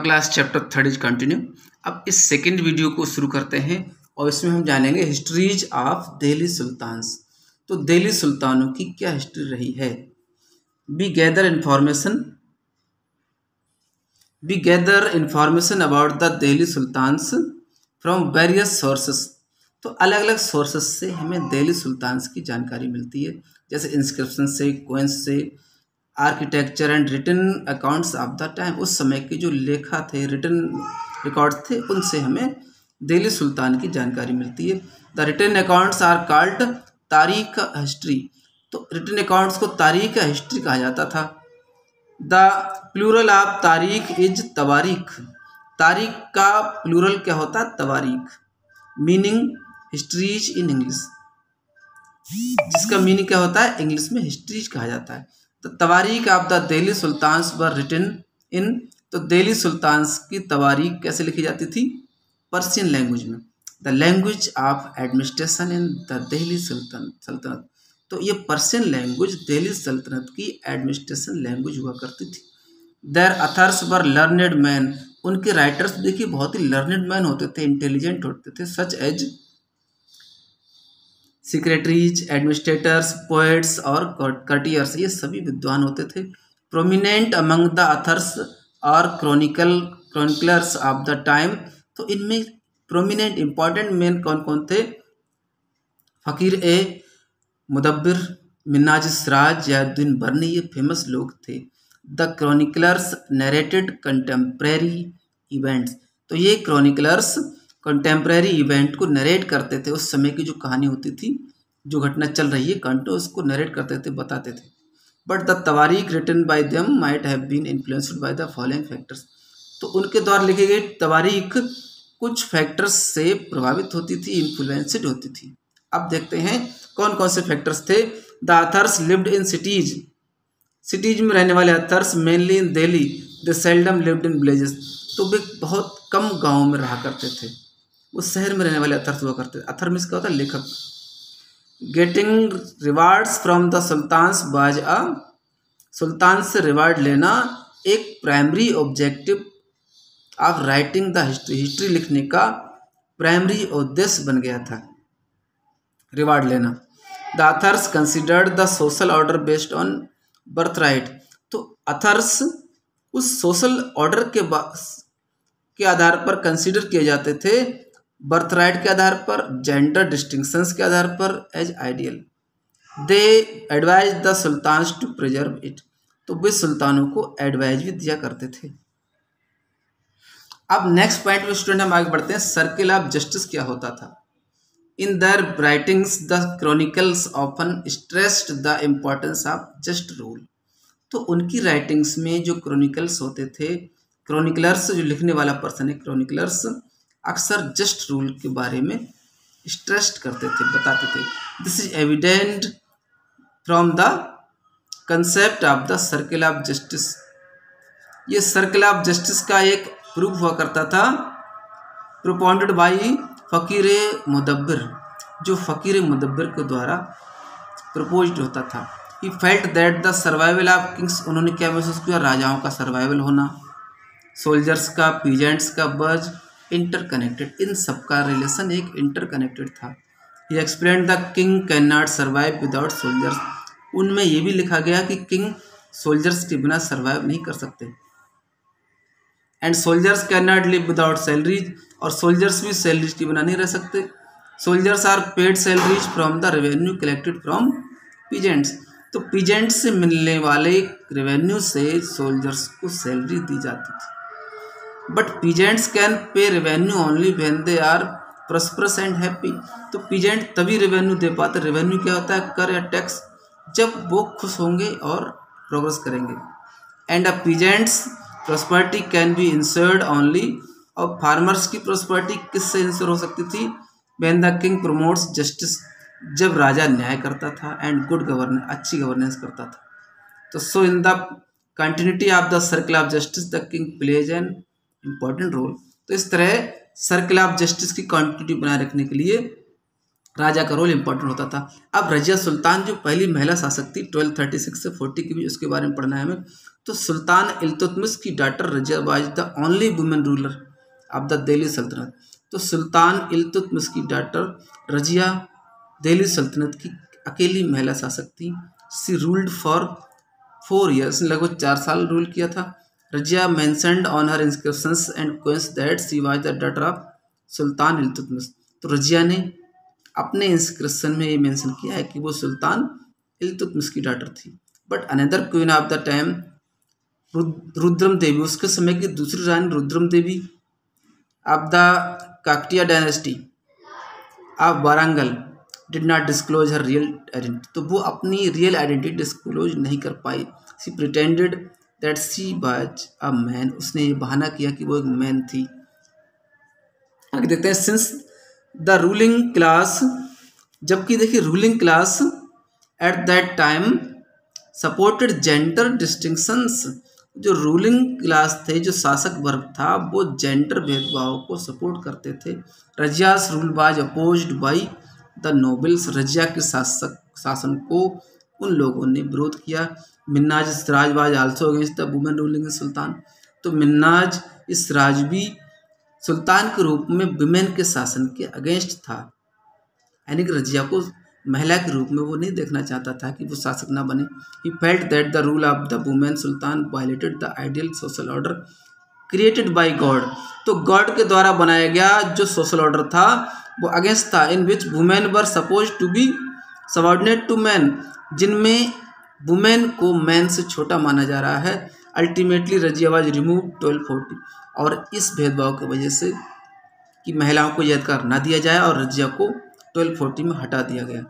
Class chapter third is continue अब इस second video को शुरू करते हैं और इसमें हम जानेंगे हिस्ट्रीज ऑफ़ दिल्ली सुल्तान्स तो दिल्ली सुल्तानों की क्या हिस्ट्री रही है? Be gather information be gather information about the Delhi sultans from various sources तो अलग अलग सोर्सेस से हमें दिल्ली सुल्तान्स की जानकारी मिलती है। जैसे इंस्क्रिप्शन से कोइंस से architecture and written accounts of the time उस समय के जो लेखा थे रिटर्न रिकॉर्ड थे, उनसे हमें दिल्ली सुल्तान की जानकारी मिलती है। The written accounts are called tarikh history. तो रिटर्न अकाउंट्स को तारीख हिस्ट्री कहा जाता था। The plural of tarikh is tawarikh. तारीख का प्लूरल क्या होता? है तवारीख। मीनिंग हिस्ट्रीज इन इंग्लिश जिसका मीनिंग क्या होता है? इंग्लिश में हिस्ट्रीज कहा जाता है। Tawarikh of the Delhi sultans were written in तो दिल्ली सुल्तान्स की तवारीख कैसे लिखी जाती थी? पर्सियन लैंग्वेज में। The language of administration in the Delhi sultan saltanat तो ये पर्सियन लैंग्वेज दिल्ली सल्तनत की एडमिनिस्ट्रेशन लैंग्वेज हुआ करती थी। Their authors were learned man उनके राइटर्स देखिए बहुत ही लर्नेड मैन होते थे इंटेलिजेंट होते थे such as secretaries administrators poets और कटियर्स ये सभी विद्वान होते थे। प्रोमिनेंट अमंग द अथर्स और chronicle chroniclers of the time तो इनमें प्रोमिनेंट इंपॉर्टेंट मेन कौन कौन थे? फ़कीर ए, मुदब्बिर मिनाज सराज जयाद्दीन बर्नी, ये फ़ेमस लोग थे। The chroniclers narrated contemporary events तो ये क्रॉनिकलर्स कंटेम्प्रेरी इवेंट को नरेट करते थे, उस समय की जो कहानी होती थी, जो घटना चल रही है कंटो उसको नरेट करते थे, बताते थे। But the tawarikh written by them might have been influenced by the following factors तो उनके द्वारा लिखी गई तवारीख कुछ फैक्टर्स से प्रभावित होती थी इन्फ्लुएंसड होती थी। अब देखते हैं कौन कौन से फैक्टर्स थे। The authors lived in cities cities में रहने वाले authors mainly in Delhi the seldom lived in villages तो वे बहुत कम गाँव में रहा करते थे। वो शहर में रहने वाले अथर्स हुआ करते अथर मीन्स क्या होता है? लेखक। Getting rewards from the sultans बाज अ सुल्तान से रिवार्ड लेना एक primary objective of writing the history history लिखने का प्राइमरी उद्देश्य बन गया था। रिवार्ड लेना। The authors considered the social order based on birth right तो अथर्स उस सोशल ऑर्डर के के आधार पर कंसिडर किए जाते थे बर्थ राइट के आधार पर जेंडर डिस्टिंक्शंस के आधार पर as ideal they advise the sultan to preserve it तो वे सुल्तानों को एडवाइज भी दिया करते थे। अब नेक्स्ट पॉइंट में स्टूडेंट हम आगे बढ़ते हैं। सर्किल ऑफ़ जस्टिस क्या होता था? In their writings the chronicles often stressed the importance of just rule तो उनकी राइटिंग्स में जो क्रॉनिकल्स होते थे क्रॉनिकलर्स जो लिखने वाला पर्सन है क्रॉनिकलर्स अक्सर जस्ट रूल के बारे में स्ट्रेस्ड करते थे, बताते थे। This is evident from the concept of the circle of justice ये सर्किल ऑफ़ जस्टिस का एक प्रूफ हुआ करता था प्रोपाउंडेड बाई फ़कीर मुदब्बिर, जो फ़कीर मुदब्बिर के द्वारा प्रपोज होता था। He felt that the survival of kings उन्होंने क्या महसूस किया? राजाओं का सर्वाइवल होना सोल्जर्स का पीजेंट्स का बज इंटरकनेक्टेड इन सबका रिलेशन एक इंटरकनेक्टेड था। He explain the king can not survive without soldiers उनमें ये भी लिखा गया कि किंग सोल्जर्स के बिना सर्वाइव नहीं कर सकते। And soldiers can not live without salaries और सोल्जर्स भी सैलरीज के बिना नहीं रह सकते। Soldiers are paid salaries from the revenue collected from peasants तो पीजेंट्स से मिलने वाले रेवेन्यू से सोल्जर्स को सैलरी दी जाती थी। But peasants can pay revenue only when they are prosperous and happy तो पीजेंट तभी रेवेन्यू दे पाते रेवेन्यू क्या होता है? कर या टैक्स जब वो खुश होंगे और प्रोग्रेस करेंगे। And a peasants prosperity can be ensured only और फार्मर्स की प्रॉस्पर्टी किससे इंश्योर हो सकती थी? When the king promotes justice जब राजा न्याय करता था एंड गुड गवर्नेंस अच्छी गवर्नेंस करता था। तो so in the continuity of the circle of justice the king plays an important role तो इस तरह सर्कल ऑफ़ जस्टिस की क्वान्टिटी बनाए रखने के लिए राजा का रोल इंपॉर्टेंट होता था। अब रजिया सुल्तान जो पहली महिला शासक थी ट्वेल्व थर्टी सिक्स से फोर्टी की भी उसके बारे में पढ़ना है हमें तो सुल्तान इल्तुतमिश की daughter Razia was the only women ruler of the Delhi saltanat तो सुल्तान इल्तुतमिश की डॉटर रजिया दिल्ली सल्तनत की अकेली महिला शासक थी। She ruled for four years लगभग चार साल रूल किया था। Razia mentioned on her inscriptions and coins that she was the daughter of Sultan Iltutmish तो रजिया ने अपने इंस्क्रिप्शन में ये मेंशन किया है कि वो सुल्तान इल्तुतमिश की डॉटर थी। But another queen of the time Rudram Devi उसके समय की दूसरी रानी Rudram Devi of the Kakatiya dynasty of Warangal did not disclose her real identity तो वो अपनी रियल आइडेंटिटी डिस्क्लोज नहीं कर पाई। सी प्रिटेंडेड दैट सी बाज अ मैन, उसने ये बहाना किया कि वो एक मैन थी। आगे देखते हैं सिंस द रूलिंग क्लास जबकि देखिए ruling class at that time supported gender distinctions जो रूलिंग क्लास थे, जो शासक वर्ग था, वो जेंडर भेदभाव को सपोर्ट करते थे। Razia's rule was opposed by the nobles Razia के शासक, शासन को उन लोगों ने विरोध किया। Minhaj Siraj was also against the women ruling sultan तो मिन्नाज इस राजवी सुल्तान के रूप में विमेन के शासन के अगेंस्ट था। यानी कि रजिया को महिला के रूप में वो नहीं देखना चाहता था कि वो शासक ना बने। He felt that the rule of the women sultan violated the ideal social order created by God तो गॉड के द्वारा बनाया गया जो सोशल ऑर्डर था, वो अगेंस्ट था in which women were suppose to be subordinate to man जिनमें वुमेन को मैन से छोटा माना जा रहा है। अल्टीमेटली रजिया आवाज़ रिमूव ट्वेल्व फोर्टी और इस भेदभाव की वजह से कि महिलाओं को यह अधिकार ना दिया जाए और रजिया को ट्वेल्व फोर्टी में हटा दिया गया।